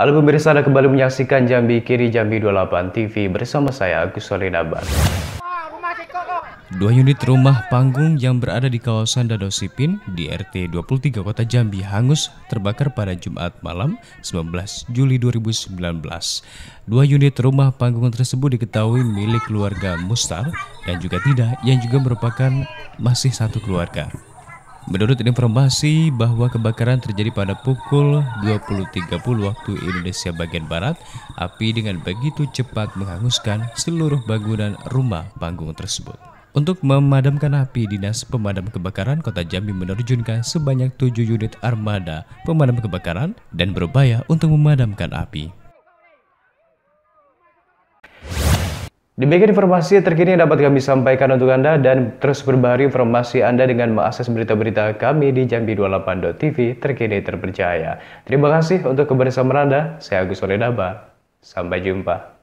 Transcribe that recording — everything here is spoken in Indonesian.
Halo pemirsa, Anda kembali menyaksikan Jambi Kiri Jambi 28 TV bersama saya Agus Solidabar. Dua unit rumah panggung yang berada di kawasan Danau Sipin di RT 23 Kota Jambi hangus terbakar pada Jumat malam 19 Juli 2019. Dua unit rumah panggung tersebut diketahui milik keluarga Mustar dan juga tidak yang juga merupakan masih satu keluarga. Menurut informasi bahwa kebakaran terjadi pada pukul 20.30 waktu Indonesia bagian Barat, api dengan begitu cepat menghanguskan seluruh bangunan rumah panggung tersebut. Untuk memadamkan api, Dinas Pemadam Kebakaran Kota Jambi menerjunkan sebanyak 7 unit armada pemadam kebakaran dan berupaya untuk memadamkan api. Demikian informasi terkini yang dapat kami sampaikan untuk Anda dan terus berbahagia informasi Anda dengan mengakses berita-berita kami di jambi28.tv terkini terpercaya. Terima kasih untuk kebersamaan Anda. Saya Agus Soledaba. Sampai jumpa.